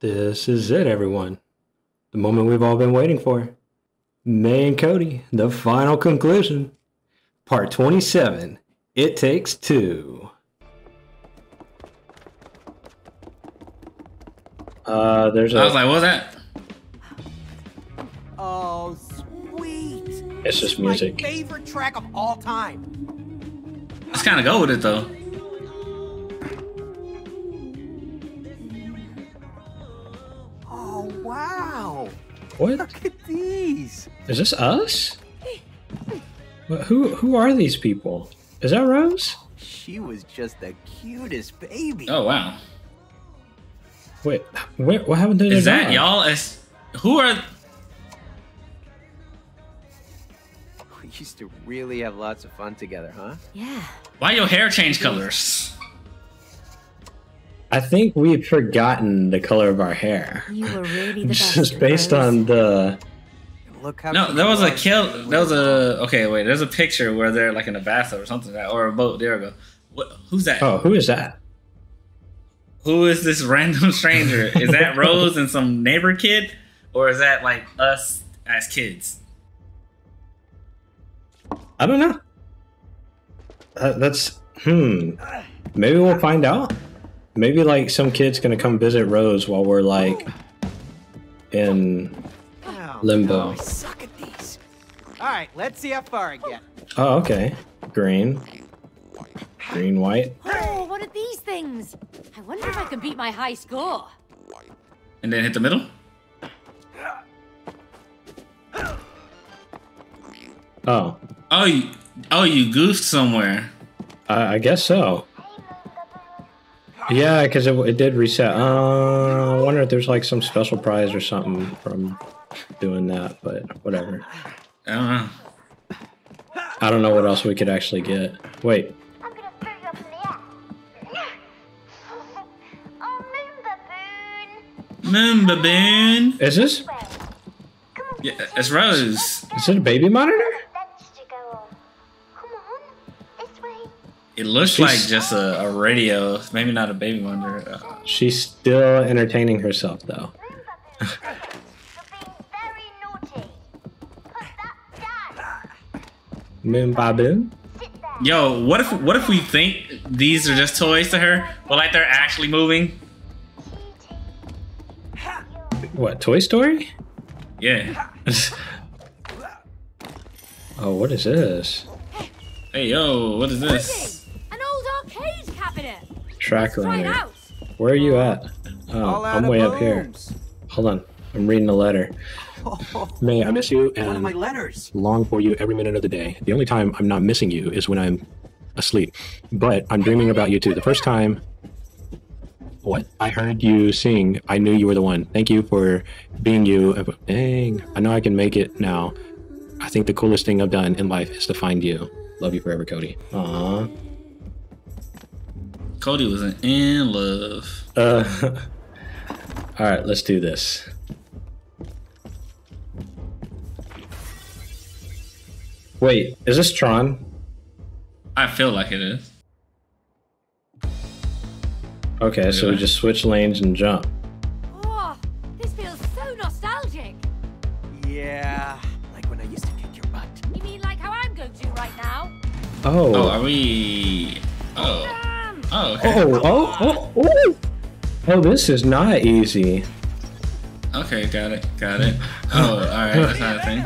This is it, everyone. The moment we've all been waiting for. May and Cody, the final conclusion. Part 27 It Takes Two. Uh, there's a. I was like, what was that? Oh, sweet. It's just is my music. favorite track of all time. Let's kind of go with it though. What? Look at these. Is this us? What, who who are these people? Is that Rose? She was just the cutest baby. Oh wow. Wait, where, what happened to Is that dog? y'all? As who are? We used to really have lots of fun together, huh? Yeah. Why your hair change colors? I think we've forgotten the color of our hair. You were really the best. Just based Rose. on the. Look how No, cute there was a kill. There was a okay. Wait, there's a picture where they're like in a bathtub or something like that, or a boat. There we go. What? Who's that? Oh, who is that? Who is this random stranger? is that Rose and some neighbor kid, or is that like us as kids? I don't know. Uh, that's hmm. Maybe we'll find out. Maybe like some kid's gonna come visit Rose while we're like in. Oh, Limbo. no, I suck at these. All right, let's see how far I get. Oh, okay. Green. Green, white. Oh, what are these things? I wonder if I can beat my high score. And then hit the middle. Oh, Oh, you, oh, you goofed somewhere. I I guess so. Yeah, because it, it did reset. Uh, I wonder if there's like some special prize or something from doing that, but whatever. I don't know. I don't know what else we could actually get. Wait, I'm gonna throw you up in the air. oh, moon baboon. Moon baboon. is this Well, come on, Yeah, it's Rose. is it a baby monitor? Looks She's- like just a, a radio. Maybe not a baby wonder. Uh, She's still entertaining herself though. Moon baboon. You're being very naughty. Put that down. Moon Baboon. Sit there. Yo, what if what if we think these are just toys to her, but like they're actually moving? What Toy Story? Yeah. oh, what is this? Hey yo, what is this? An old arcade. Track Try it Where are you at? Oh, I'm way up here. Hold on, I'm reading a letter. May I miss you and my letters. long for you every minute of the day. The only time I'm not missing you is when I'm asleep. But I'm dreaming about you too. The first time what I heard you sing, I knew you were the one. Thank you for being you. Dang, I know I can make it now. I think the coolest thing I've done in life is to find you. Love you forever, Cody. Aww. Cody was in love. Uh, all right, let's do this. Wait, is this Tron? I feel like it is. Okay, so we just switch lanes and jump. Oh, this feels so nostalgic. Yeah, like when I used to kick your butt. You mean like how I'm going to right now? Oh. Oh, are we? Oh, okay. Oh, oh, oh, oh. Oh, this is not easy. Okay, got it, got it. Oh, all right, that's not a thing.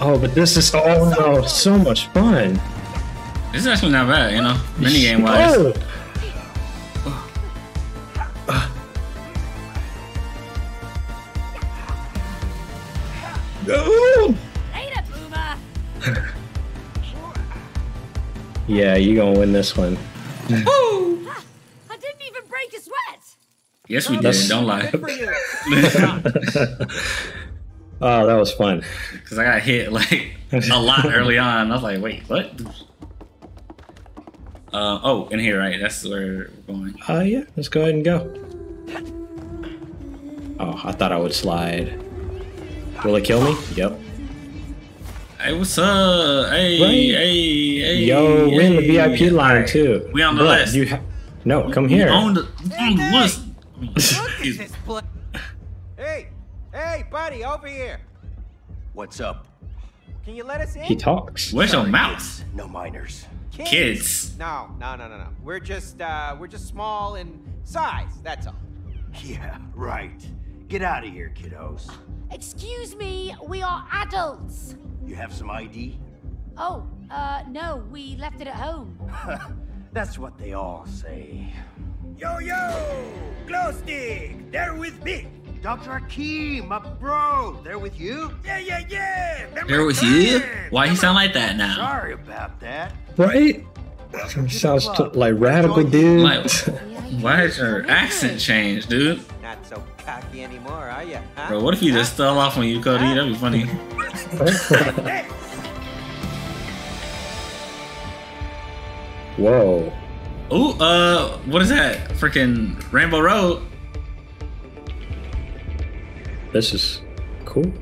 Oh, but this is oh no, so much fun. This is actually not bad, you know, mini game wise. Oh. Yeah, you gonna win this one. Ha, I didn't even break a sweat. Yes, we did. Don't lie. Good for you. Oh, that was fun. Because I got hit like a lot early on. I was like, wait, what? Uh, oh, in here, right? That's where we're going. Uh, yeah, let's go ahead and go. Oh, I thought I would slide. Will it kill me? Yep. Hey, what's up? Hey, Right. hey, hey. Yo, we're in the hey. VIP line Alright, too. We on the Bruh, list. You ha- no, come We here. on the, we on the Hey, list. Look at this place. Hey, hey, buddy, over here. What's up? Can you let us in? He talks. Where's your Sorry, mouse? kids, No minors. Kids. No, no, no, no, no. We're just, uh, we're just small in size. That's all. Yeah, right. Get out of here, kiddos. Excuse me, we are adults. You have some ID? Oh, uh, no, we left it at home. That's what they all say. Yo, yo! Glow stick! They're with me! Dr. Hakim, my bro, they're with you? Yeah, yeah, yeah! They're There my with you? friends. Why he sound like that now? Sorry about that. Right? Sounds t- like radical dude. Like, why is your accent change, dude? Not so cocky anymore, are you? Huh? Bro, what if you just fell off on you, Cody? That'd be funny. Whoa. Ooh, uh, what is that? Freaking Rainbow Road. This is cool.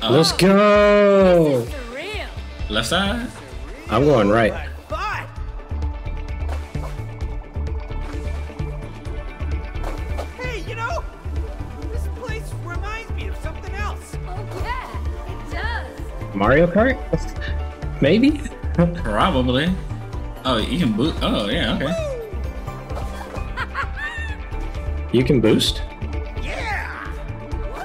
Uh, Let's go. For real. left side. I'm going right. But Hey, you know, this place reminds me of something else. Oh, yeah, it does. Mario Kart? Maybe? Probably. Oh, you can boot. Oh, yeah, okay. You can boost? Yeah!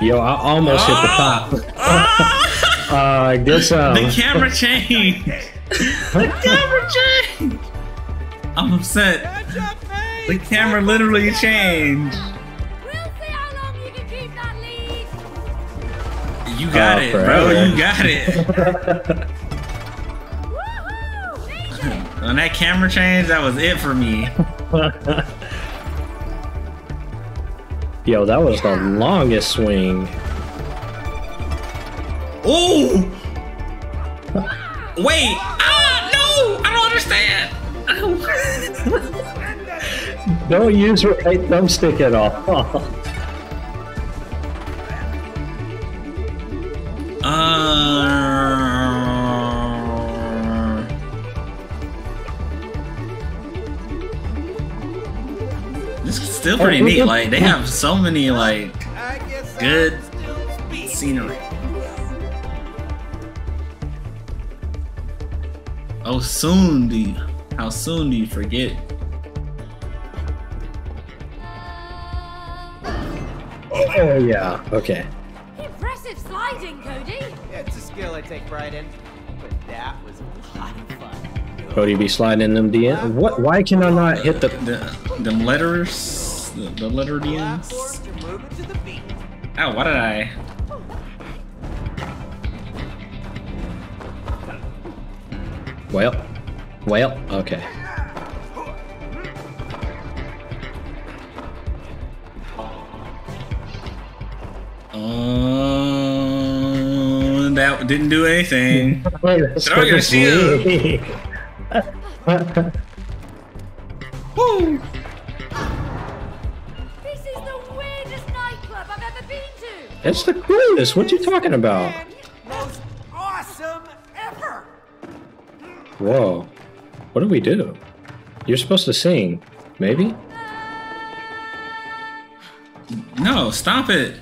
Yo, I almost hit the top. Uh, get some. The camera changed. The camera changed. I'm upset. Catch up, mate! The camera literally changed. We'll see how long you can keep that lead. You got Oh, it, bro. You got it. Woohoo! It. when that camera changed, that was it for me. Yo, that was the longest swing. Oh! Wait! Don't use your right thumbstick at all. Uh, this is still pretty neat. Like they have so many like Good I'm still speaking. scenery. Oh, soon do you? How soon do you forget? Oh, yeah. Okay. Impressive sliding, Cody. Yeah, it's a skill I take pride in. But that was a lot of fun. Cody be sliding them DM. What? Why can I not hit the? The them letters, the, the letter DMs. Platforms are moving to the beat. Oh, why did I? Well, well. Okay. Didn't do anything. That's Throw your what shield. me. Woo! This is the weirdest nightclub I've ever been to. It's the coolest. What are you talking about? Most awesome ever! Whoa. What do we do? You're supposed to sing. Maybe? Uh, no, stop it.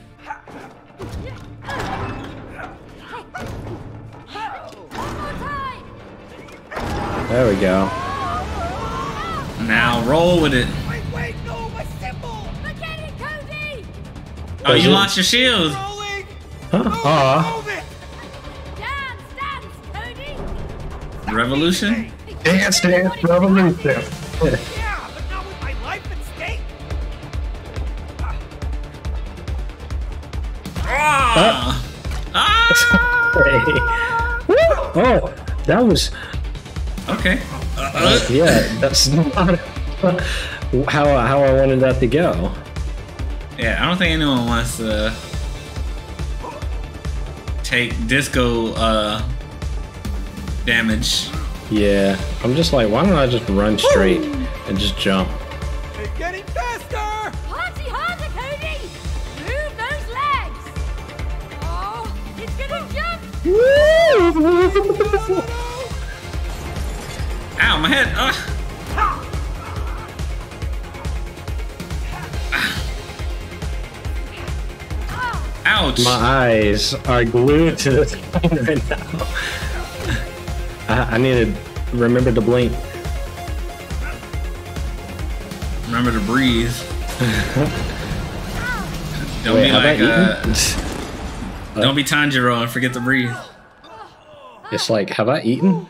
There we go. Now roll with it. Wait, wait, no, my symbol! Look at it, Cody. Oh, you it- lost your shield. Rolling! Huh? Aw. Move it! Dance, dance, Cody. Revolution. Dance Dance Revolution. Yeah, but not with my life at stake! Ah! Ah! oh, that was Okay. Uh, yeah. That's not how how I wanted that to go. yeah, I don't think anyone wants to take disco uh damage. Yeah, I'm just like, why don't I just run straight and just jump? It's getting faster! Party harder, Cody. Move those legs. Oh, it's gonna jump Ow, my head. Ugh. Ouch. My eyes are glued to the screen right now. I, I need to remember to blink. Remember to breathe. don't Wait, be like uh, don't be Tanjiro and forget to breathe. It's like, have I eaten?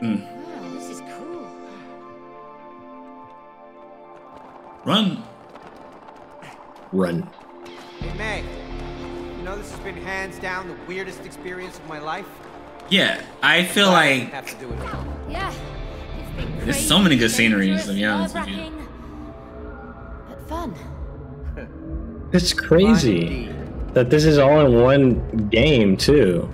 Check this place out. Mm. Wow, this is cool. Run. Run. Hey, May. You know this has been hands down the weirdest experience of my life. Yeah, I feel Why like have to do it. Yeah. There's so many good sceneries, dangerous, to be honest with you. But fun. It's crazy that this is all in one game too.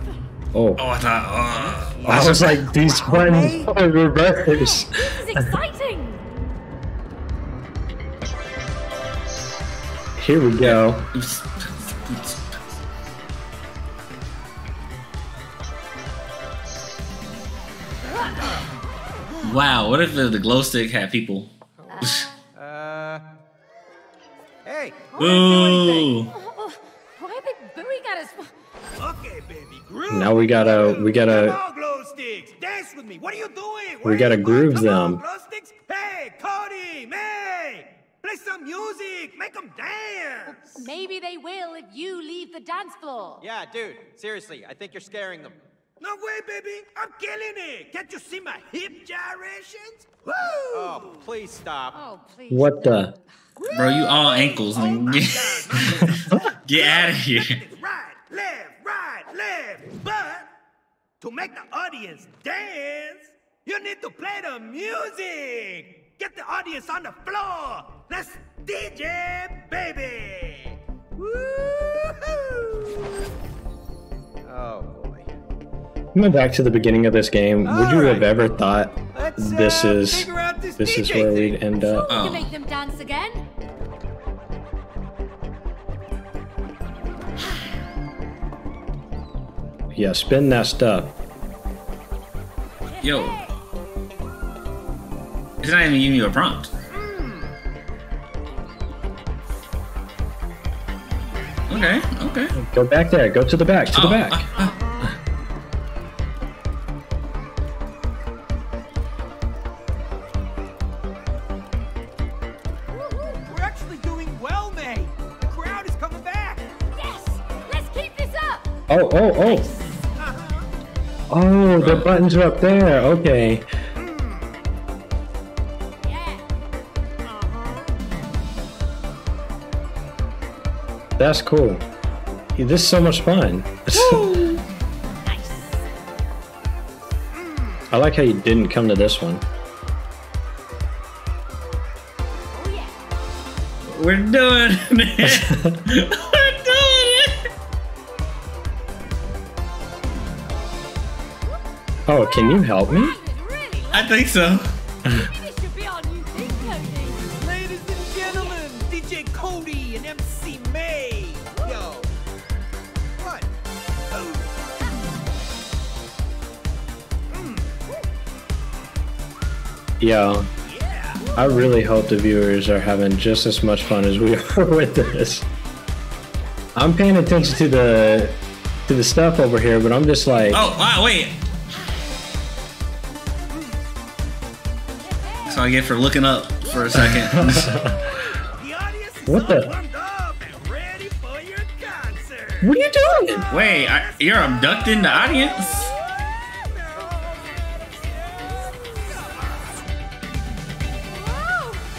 Oh, oh I thought oh, I was like, these buttons are your reversed. This is exciting. Here we go. Wow, what if the, the glow stick had people? Uh. Hey. Ooh. Oh, why are they booing at us? Okay, baby. Now we gotta- we gotta- Come on, glow sticks, dance with me. What are you doing? We Where gotta groove going? Come on, them. glow. Hey, Cody, May, play some music. Make them dance. Maybe they will if you leave the dance floor. Yeah, dude. Seriously, I think you're scaring them. No way, baby. I'm killing it. Can't you see my hip gyrations? Woo! Oh, please stop. Oh, please. What the? Bro, you all ankles. Oh man. my Get, God, my get out of here. right, left, right, left. But to make the audience dance, you need to play the music. Get the audience on the floor. Let's DJ, baby. Woo-hoo. Oh boy. Coming back to the beginning of this game, would you have ever thought Let's, this uh, is this this is where thing. we'd end up? We Oh. Yeah, spin that stuff. Yo. It's not even giving you a prompt. Okay, okay. Go back there. Go to the back. To the Oh, back. uh, uh. We're actually doing well, May. The crowd is coming back. Yes. Let's keep this up. Oh, oh, oh. Oh, the buttons are up there. Okay. That's cool. Yeah, This is so much fun. Nice. I like how you didn't come to this one. Oh yeah. We're doing it. We're Oh, can you help me? That was really I think so. Maybe this should be our new thing, Cody. Ladies and gentlemen, DJ Cody and MC May. Yo. I really hope the viewers are having just as much fun as we are with this. I'm paying attention to the to the stuff over here, but I'm just like, Oh, wow, wait. I get for looking up for a second. The audience is What the- warmed up and ready for your concert. what are you doing? wait, I, you're abducting the audience?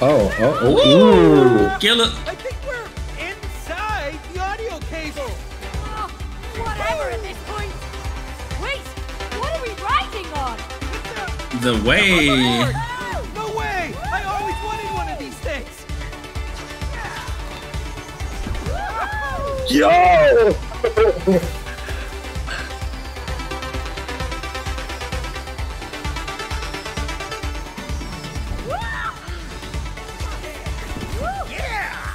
Oh, oh, oh, ooh. Kill it. I think we're inside the audio cable. Oh, whatever at this point. Wait, what are we riding on? The way. Yo!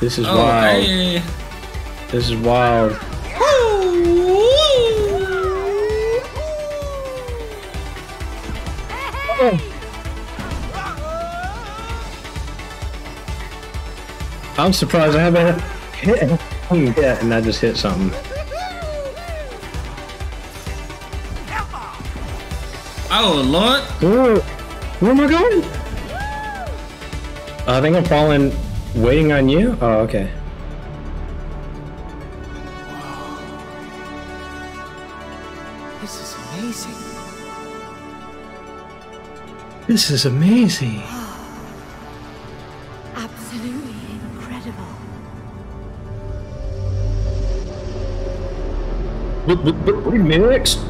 this is oh, wild. Hey. This is wild. I'm surprised I haven't hit him. Hmm. anything yet, and I just hit something. Oh Lord! Ooh, where am I going? Uh, I think I'm falling, waiting on you. Oh, okay. This is amazing. This is amazing. Remixed.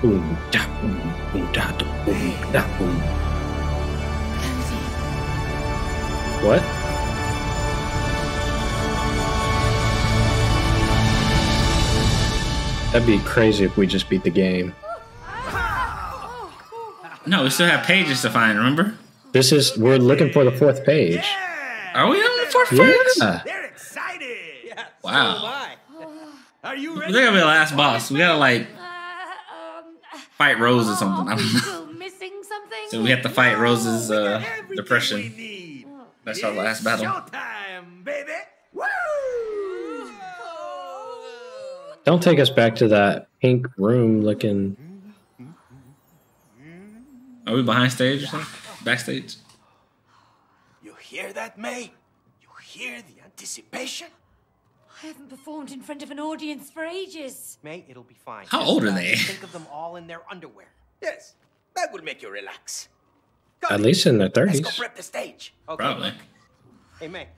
Boom, da, boom, boom, da, da, boom, da, boom. What? That'd be crazy if we just beat the game. No, we still have pages to find. Remember? This is we're looking for the fourth page. Are we on the fourth? Yeah. They're excited. Yeah, Wow. So am I. Are you ready? They're gonna be the last boss. We gotta like Uh, um, fight Rose or something. I we don't know. missing something? So we have to fight Rose's uh, depression. need. That's our last battle. Showtime, baby. Woo! Don't take us back to that pink room looking. Are we behind stage or something? Backstage? You hear that, May? You hear the anticipation? I haven't performed in front of an audience for ages. May, it'll be fine. How Just, old are uh, they? Think of them all in their underwear. Yes, that will make you relax. Come At on, least in their 30s. let's go thirties. prep the stage. Okay. Probably. Hey, May.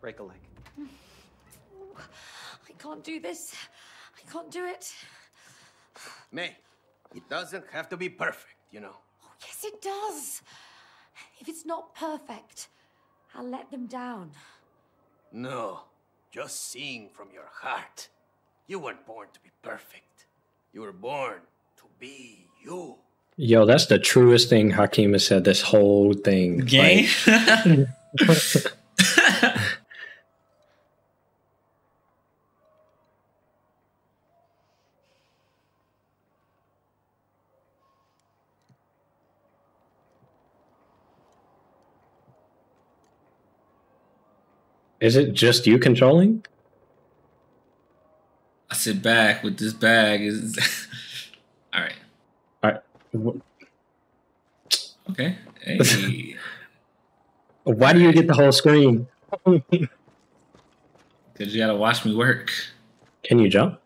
Break a leg. I can't do this. I can't do it. May, it doesn't have to be perfect, you know. Oh, yes, it does. If it's not perfect, I'll let them down. No, just sing from your heart. You weren't born to be perfect. You were born to be you. Yo, that's the truest thing Hakim has said this whole thing. Game? Like, is it just you controlling? I sit back with this bag. Is all right. All right. Okay. Hey. why do you get the whole screen? Because you gotta watch me work. Can you jump?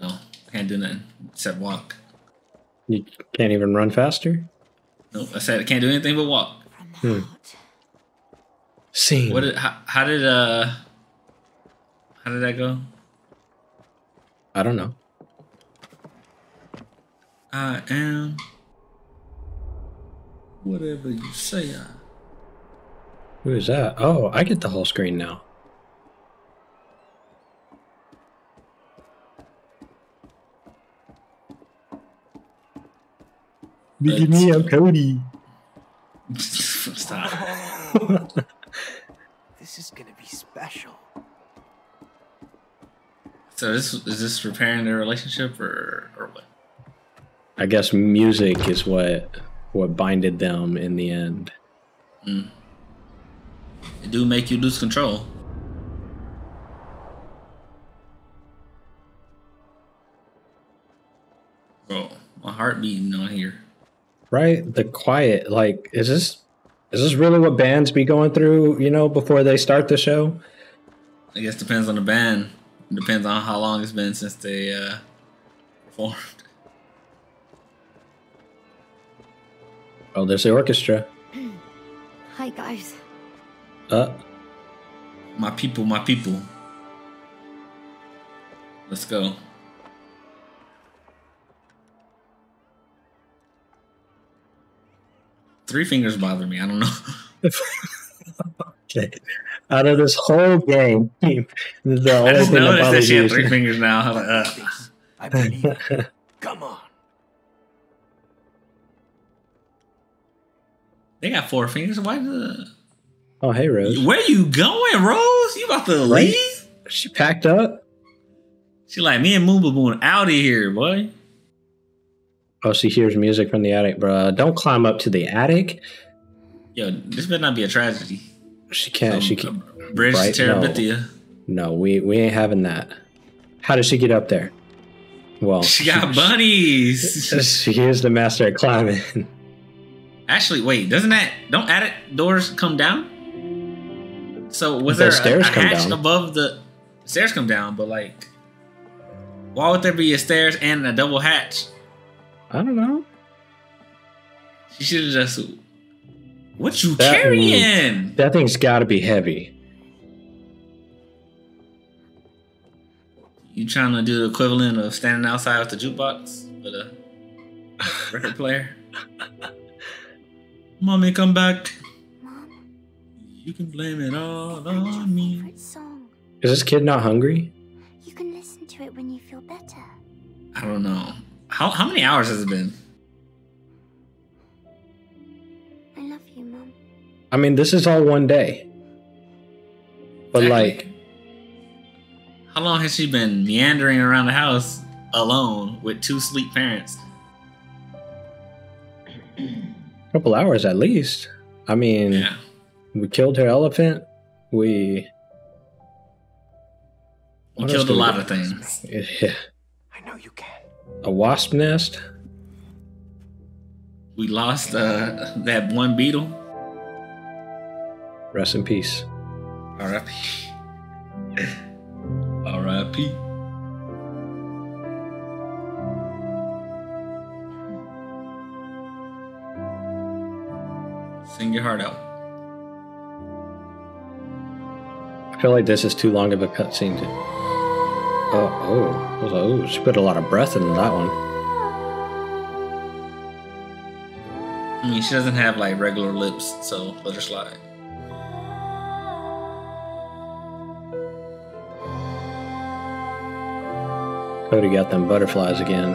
No, can't do nothing except walk. You can't even run faster? Nope, I said I can't do anything but walk. Hmm. Heart. Scene. What did? How, how did? Uh. How did that go? I don't know. I am. Whatever you say. I. Who is that? Oh, I get the whole screen now. Look at me, I'm Cody. Stop. This is gonna be special. So this is this repairing their relationship or or what? I guess music is what what binded them in the end. Mm. It do make you lose control. Bro, my heart beating on here. Right? The quiet, like, is this is this really what bands be going through, you know, before they start the show? I guess depends on the band. It depends on how long it's been since they uh performed. Oh, there's the orchestra. Hi, guys. Uh My people, my people. Let's go. Three fingers bother me. I don't know. okay. Out of this whole game, the I only just thing that noticed that she you had three fingers now. I'm like, uh. I believe. Come on. They got four fingers. Why the? Oh, hey Rose. Where you going, Rose? You about to Right? leave? She packed up. She like me and Moon Baboon out of here, boy. Oh, she hears music from the attic, bruh. Don't climb up to the attic. Yo, this better not be a tragedy. She can't. she can't. Bridge Right? to Terabithia. No, we we ain't having that. How did she get up there? Well, She got bunnies. She is the master at climbing. Actually, wait, doesn't that don't attic doors come down? So was The there a, stairs a come hatch down. above the stairs come down, but like why would there be a stairs and a double hatch? I don't know. She should have just what you That- carrying? That thing's got to be heavy. You trying to do the equivalent of standing outside with the jukebox with a record player? Mommy, come back. Mom, You can blame it all on me. song? Is this kid not hungry? You can listen to it when you feel better. I don't know. How how many hours has it been? I love you, Mom. I mean, this is all one day. But Exactly. like, How long has she been meandering around the house alone with two sleep parents? a couple hours at least. I mean, Yeah. we killed her elephant. We You What else killed a did we lot of things. yeah, I know you can. A wasp nest. We lost uh, that one beetle. Rest in peace. R.I.P. R.I.P. Sing your heart out. I feel like this is too long of a cutscene to. Oh, oh, I was like, oh, she put a lot of breath in that one. I mean, she doesn't have like regular lips, so let her slide. Cody got them butterflies again.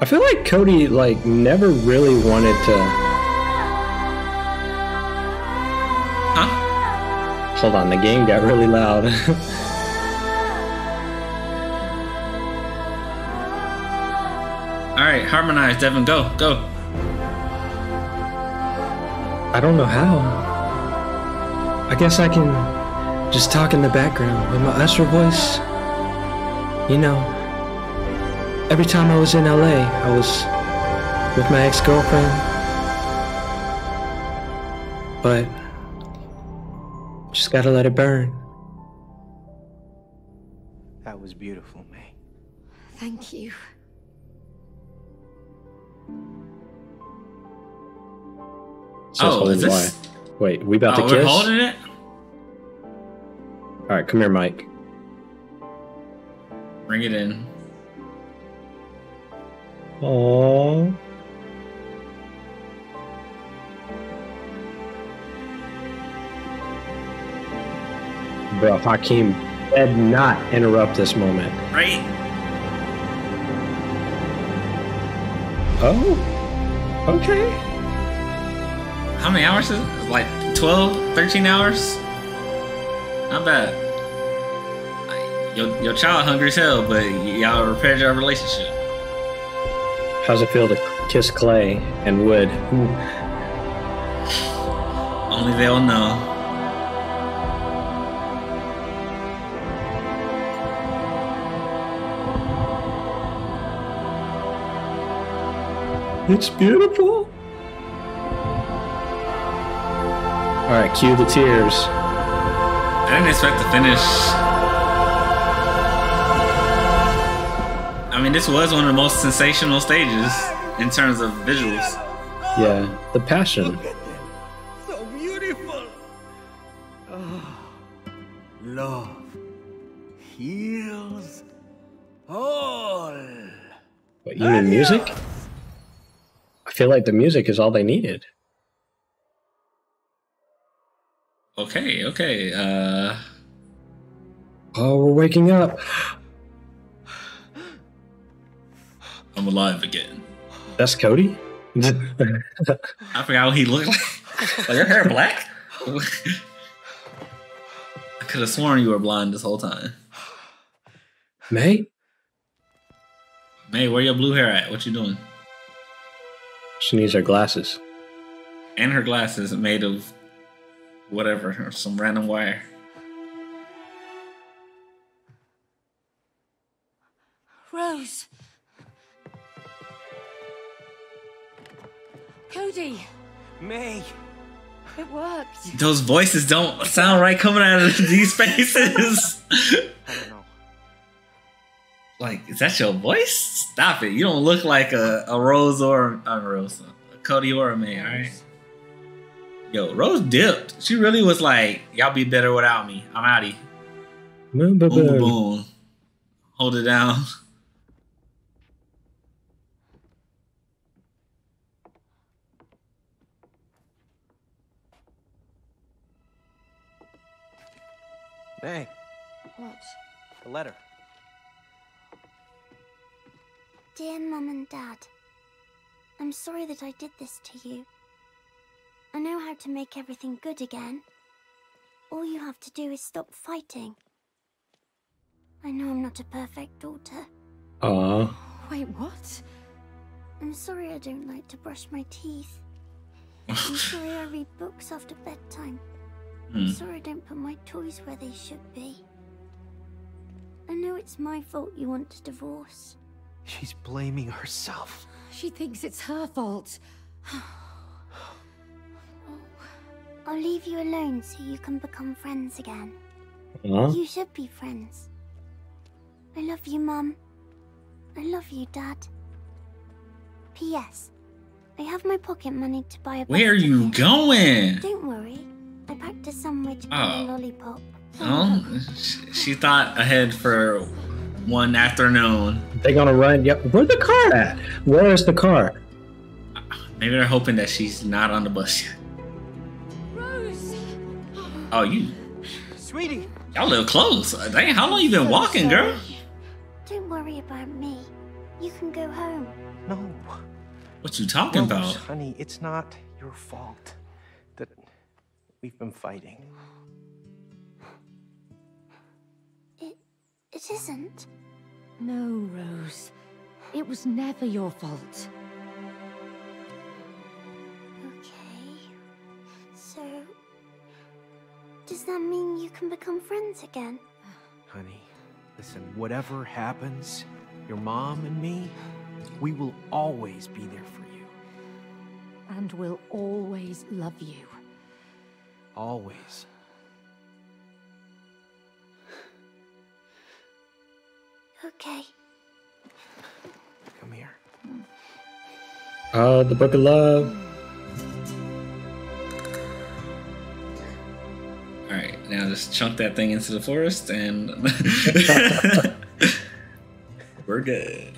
I feel like Cody like never really wanted to. Hold on, the game got really loud. All right, harmonize, Devin. Go, go. I don't know how. I guess I can just talk in the background with my Usher voice. You know, every time I was in LA, I was with my ex girlfriend. But just gotta let it burn. That was beautiful, May. Thank you. Says Oh, is this- why. Wait, we about Oh, to we're holding it. All right, come here, Mike. Bring it in. Aww. Bro, Hakim did not interrupt this moment. Right? Oh, okay. How many hours is it? Like 12, 13 hours? Not bad. Like, Your, your child hungry as hell, but y'all repaired your relationship. How's it feel to kiss clay and wood? Only they'll know. It's beautiful. All right, cue the tears. I didn't expect to finish. I mean, this was one of the most sensational stages in terms of visuals. Yeah, the passion. Look at them. So beautiful. Oh, love heals all. What, you mean music? I feel like the music is all they needed. Okay, okay. Uh, Oh, we're waking up. I'm alive again. That's Cody? I forgot what he looked like. Your hair black? I could have sworn you were blind this whole time. May? May, where your blue hair at? What you doing? She needs her glasses. And her glasses made of whatever, or some random wire. Rose. Cody, May. it worked. Those voices don't sound right coming out of these faces. I don't know. like, is that your voice? Stop it. You don't look like a, a Rose or a Rose. A Cody or a man, alright? Yo, Rose dipped. She really was like, y'all be better without me. I'm outie. Boom, boom, Boom, boom, boom. boom. Hold it down. May, What? the letter. Dear Mum and Dad, I'm sorry that I did this to you. I know how to make everything good again. All you have to do is stop fighting. I know I'm not a perfect daughter. Aw. Wait, what? I'm sorry I don't like to brush my teeth. I'm sorry I read books after bedtime. I'm Hmm. sorry I don't put my toys where they should be. I know it's my fault you want a divorce. She's blaming herself. She thinks it's her fault. I'll leave you alone so you can become friends again. Aw. You should be friends. I love you, Mum. I love you, Dad. P.S. I have my pocket money to buy a bus Where are you ticket. going? Don't worry. I packed a sandwich and Oh. a lollipop. Oh, she, she thought ahead for one afternoon. They're gonna run. Yep. Where's the car at? Where is the car? Maybe they're hoping that she's not on the bus yet. Rose! Oh, you Sweetie! y'all live close. Uh, dang, how long you been walking, girl? Don't worry about me. You can go home. No. What you talking Rose, about? honey, it's not your fault that we've been fighting. It isn't. No, Rose. It was never your fault. Okay. So does that mean you can become friends again? Honey, listen, whatever happens, your mom and me, we will always be there for you. And will always love you. Always. Okay. Come here. Uh, the Book of Love. All right, now just chunk that thing into the forest, and we're good.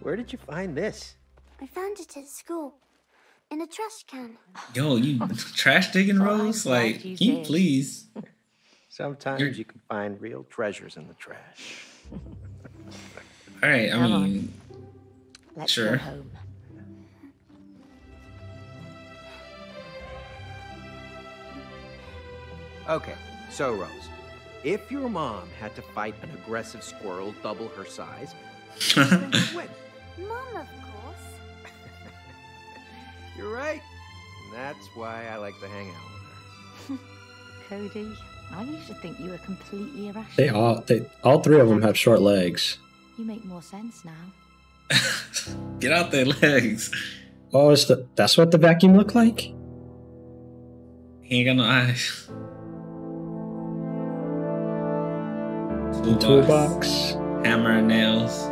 Where did you find this? I found it at school. In a trash can. Yo, you trash digging, Rose? Like, you can you please? Sometimes You're- you can find real treasures in the trash. All right, I Come mean, Let's Sure. go home. Okay, so Rose, if your mom had to fight an aggressive squirrel double her size, then you win. Mom, of course. You're right. And that's why I like to hang out with her. Cody, I used to think you were completely irrational. They all. They all three of them have short legs. You make more sense now. get out their legs. Oh, is the that's what the vacuum looked like? He ain't got no eyes. Toolbox. Toolbox. Hammer and nails.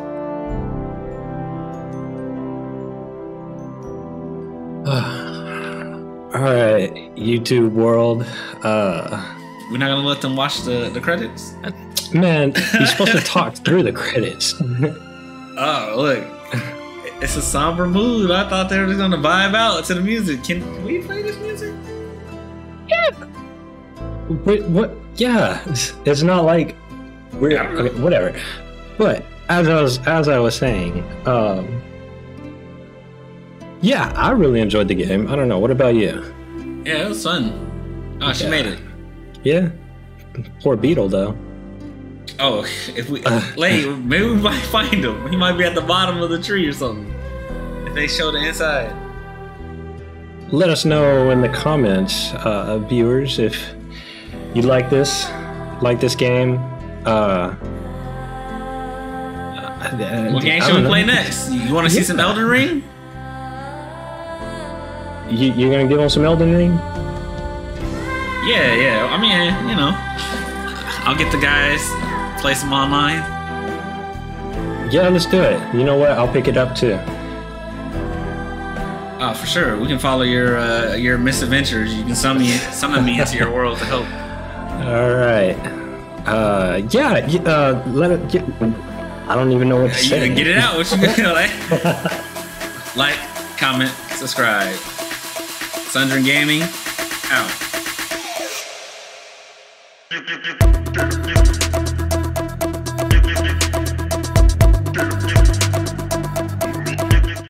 all right, YouTube world. Uh, We're not gonna let them watch the, the credits? man, you're supposed to talk through the credits. Oh, look. It's a somber mood. I thought they were just gonna vibe out to the music. Can, can we play this music? Wait, what? Yeah, it's not like we're I okay, whatever. But as I was as I was saying, um, Yeah, I really enjoyed the game. I don't know. What about you? Yeah, it was fun. Oh, she Yeah. made it. Yeah. Poor Beetle though. Oh, if we late, maybe we might find him. He might be at the bottom of the tree or something. If they show the inside. Let us know in the comments, uh, viewers, if you like this, like this game. Uh, What game should we play next? You want to see some Elden Ring? You, you're gonna give them some Elden Ring? Yeah, yeah. I mean, you know, I'll get the guys play some online. Yeah, let's do it. You know what? I'll pick it up too. Oh, for sure. We can follow your uh, your misadventures. You can summon me, summon me into your world to help. All right. Uh, yeah. Uh, let it. Get, I don't even know what to You say. get it out. What you gonna like? like, comment, subscribe. Sundrin Gaming out. Thank you.